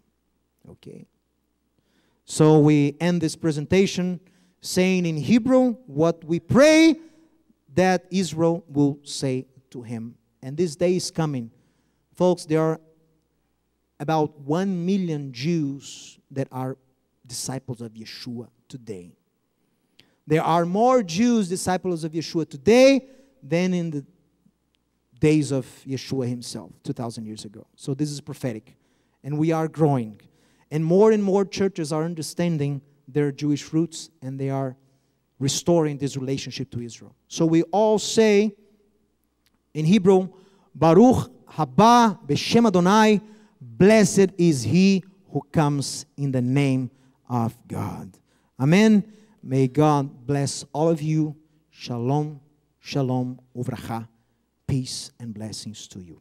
Okay? So we end this presentation saying in Hebrew what we pray that Israel will say to him. And this day is coming. Folks, there are about 1 million Jews that are disciples of Yeshua today. There are more Jews, disciples of Yeshua today, than in the days of Yeshua himself, 2,000 years ago. So this is prophetic. And we are growing. And more and more churches are understanding their Jewish roots and they are restoring this relationship to Israel. So we all say in Hebrew, Baruch haba b'shem Adonai, blessed is he who comes in the name of God. Amen. May God bless all of you. Shalom, shalom, uvracha, peace and blessings to you.